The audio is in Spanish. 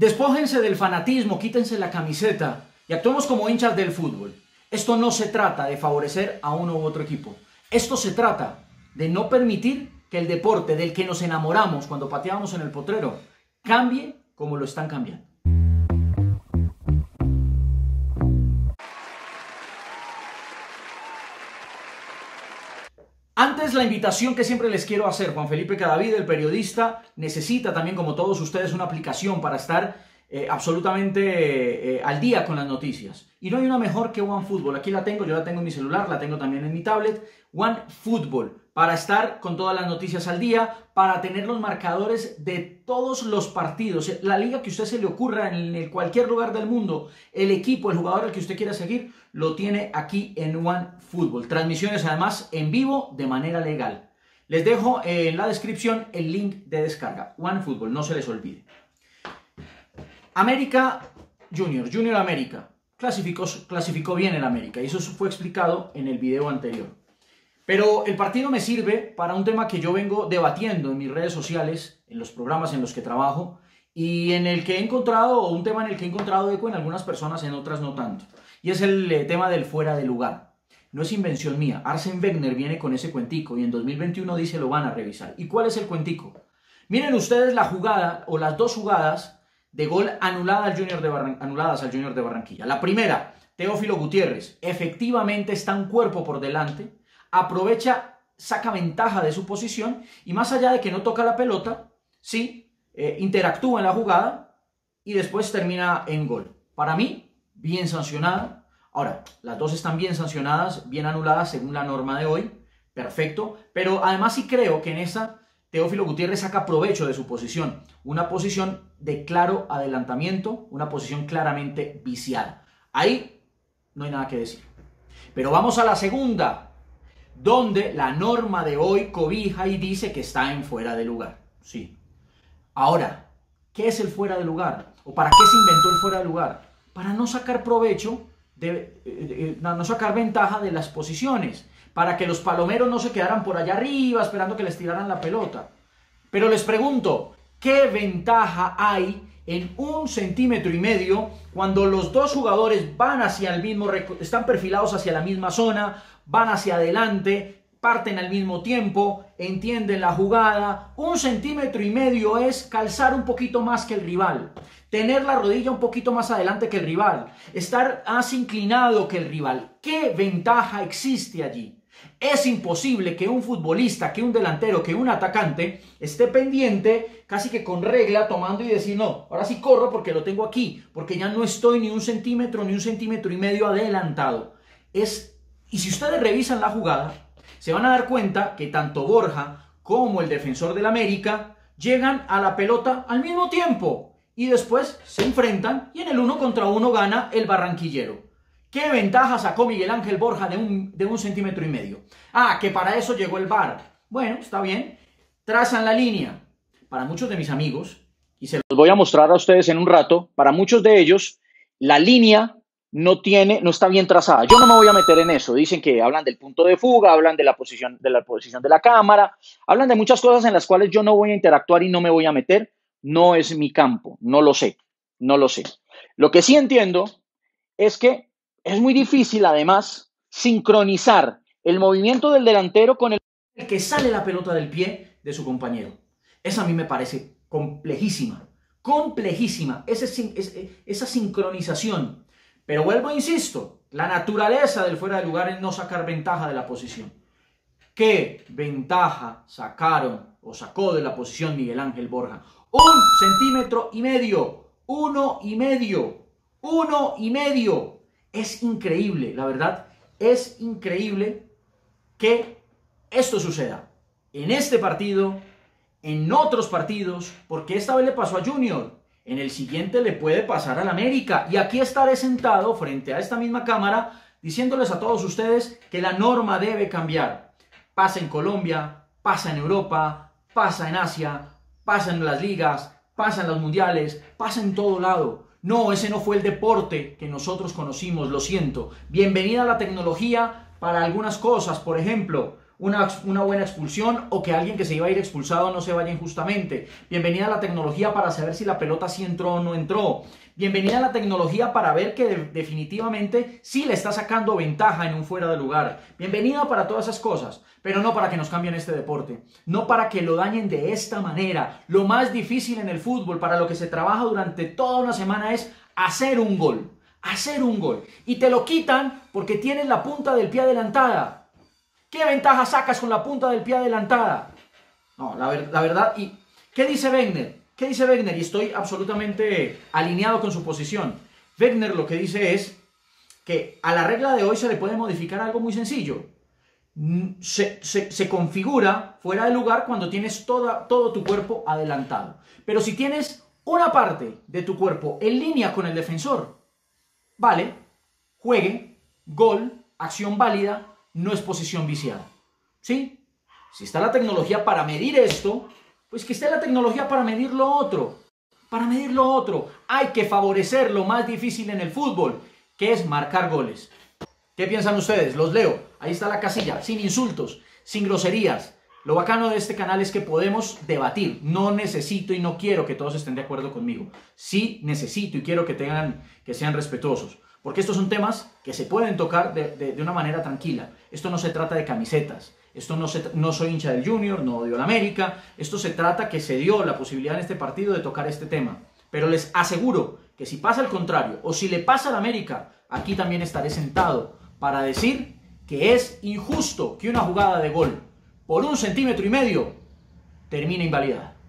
Despójense del fanatismo, quítense la camiseta y actuemos como hinchas del fútbol. Esto no se trata de favorecer a uno u otro equipo. Esto se trata de no permitir que el deporte del que nos enamoramos cuando pateábamos en el potrero cambie como lo están cambiando. Antes la invitación que siempre les quiero hacer, Juan Felipe Cadavid, el periodista, necesita también como todos ustedes una aplicación para estar eh, absolutamente eh, al día con las noticias. Y no hay una mejor que OneFootball. Aquí la tengo, yo la tengo en mi celular, la tengo también en mi tablet. OneFootball, para estar con todas las noticias al día, para tener los marcadores de todos los partidos. La liga que usted se le ocurra en cualquier lugar del mundo, el equipo, el jugador al que usted quiera seguir, lo tiene aquí en OneFootball. Transmisiones además en vivo de manera legal. Les dejo en la descripción el link de descarga. OneFootball, no se les olvide. América Junior, Junior América clasificó, clasificó bien el América y eso fue explicado en el video anterior. Pero el partido me sirve para un tema que yo vengo debatiendo en mis redes sociales, en los programas en los que trabajo y en el que he encontrado, o un tema en el que he encontrado eco en algunas personas, en otras no tanto. Y es el eh, tema del fuera de lugar. No es invención mía. Arsen Wegener viene con ese cuentico y en 2021 dice lo van a revisar. ¿Y cuál es el cuentico? Miren ustedes la jugada o las dos jugadas de gol anulada al Junior de anuladas al Junior de Barranquilla. La primera, Teófilo Gutiérrez, efectivamente está un cuerpo por delante, aprovecha, saca ventaja de su posición y más allá de que no toca la pelota, sí, eh, interactúa en la jugada y después termina en gol. Para mí, bien sancionada. Ahora, las dos están bien sancionadas, bien anuladas según la norma de hoy, perfecto, pero además sí creo que en esa Teófilo Gutiérrez saca provecho de su posición, una posición de claro adelantamiento, una posición claramente viciada. Ahí no hay nada que decir. Pero vamos a la segunda, donde la norma de hoy cobija y dice que está en fuera de lugar. Sí. Ahora, ¿qué es el fuera de lugar? ¿O para qué se inventó el fuera de lugar? Para no sacar provecho, de, eh, eh, no sacar ventaja de las posiciones para que los palomeros no se quedaran por allá arriba esperando que les tiraran la pelota. Pero les pregunto, ¿qué ventaja hay en un centímetro y medio cuando los dos jugadores van hacia el mismo, están perfilados hacia la misma zona, van hacia adelante, parten al mismo tiempo, entienden la jugada. Un centímetro y medio es calzar un poquito más que el rival, tener la rodilla un poquito más adelante que el rival, estar más inclinado que el rival. ¿Qué ventaja existe allí? Es imposible que un futbolista, que un delantero, que un atacante esté pendiente casi que con regla tomando y decir, no, ahora sí corro porque lo tengo aquí, porque ya no estoy ni un centímetro ni un centímetro y medio adelantado. Es, y si ustedes revisan la jugada, se van a dar cuenta que tanto Borja como el defensor del América llegan a la pelota al mismo tiempo y después se enfrentan y en el uno contra uno gana el barranquillero. ¿Qué ventaja sacó Miguel Ángel Borja de un, de un centímetro y medio? Ah, que para eso llegó el VAR. Bueno, está bien. Trazan la línea. Para muchos de mis amigos, y se los voy a mostrar a ustedes en un rato, para muchos de ellos, la línea no tiene, no está bien trazada. Yo no me voy a meter en eso. Dicen que hablan del punto de fuga, hablan de la posición de la posición de la cámara, hablan de muchas cosas en las cuales yo no voy a interactuar y no me voy a meter. No es mi campo, no lo sé, no lo sé. Lo que sí entiendo es que es muy difícil, además, sincronizar el movimiento del delantero con el que sale la pelota del pie de su compañero. Esa a mí me parece complejísima, complejísima, esa, sincronización. Pero vuelvo e insisto, la naturaleza del fuera de lugar es no sacar ventaja de la posición. ¿Qué ventaja sacaron o sacó de la posición Miguel Ángel Borja? Un centímetro y medio, uno y medio, uno y medio. Es increíble, la verdad, es increíble que esto suceda en este partido, en otros partidos, porque esta vez le pasó a Junior, en el siguiente le puede pasar al América. Y aquí estaré sentado frente a esta misma cámara diciéndoles a todos ustedes que la norma debe cambiar. Pasa en Colombia, pasa en Europa, pasa en Asia, pasa en las ligas, pasa en los mundiales, pasa en todo lado. No, ese no fue el deporte que nosotros conocimos, lo siento. Bienvenida a la tecnología para algunas cosas, por ejemplo, una, una, buena expulsión o que alguien que se iba a ir expulsado no se vaya injustamente. Bienvenida a la tecnología para saber si la pelota sí entró o no entró. Bienvenida a la tecnología para ver que definitivamente sí le está sacando ventaja en un fuera de lugar. Bienvenida para todas esas cosas, pero no para que nos cambien este deporte, no para que lo dañen de esta manera. Lo más difícil en el fútbol, para lo que se trabaja durante toda una semana, es hacer un gol. Hacer un gol. Y te lo quitan porque tienes la punta del pie adelantada. ¿Qué ventaja sacas con la punta del pie adelantada? No, la, verdad. ¿Y qué dice Wegner? ¿Qué dice Wegner? Y estoy absolutamente alineado con su posición. Wegner lo que dice es que a la regla de hoy se le puede modificar algo muy sencillo. Mm, se, configura fuera de lugar cuando tienes toda, todo tu cuerpo adelantado. Pero si tienes una parte de tu cuerpo en línea con el defensor, vale, juegue, gol, acción válida, no es posición viciada. ¿Sí? Si está la tecnología para medir esto, pues que esté la tecnología para medir lo otro. Para medir lo otro. Hay que favorecer lo más difícil en el fútbol, que es marcar goles. ¿Qué piensan ustedes? Los leo. Ahí está la casilla, sin insultos, sin groserías. Lo bacano de este canal es que podemos debatir. No necesito y no quiero que todos estén de acuerdo conmigo. Sí necesito y quiero que tengan, que sean respetuosos. Porque estos son temas que se pueden tocar de, de una manera tranquila. Esto no se trata de camisetas. Esto no, no soy hincha del Junior, no odio la América. Esto se trata que se dio la posibilidad en este partido de tocar este tema. Pero les aseguro que si pasa el contrario o si le pasa a la América, aquí también estaré sentado para decir que es injusto que una jugada de gol por un centímetro y medio termine invalidada.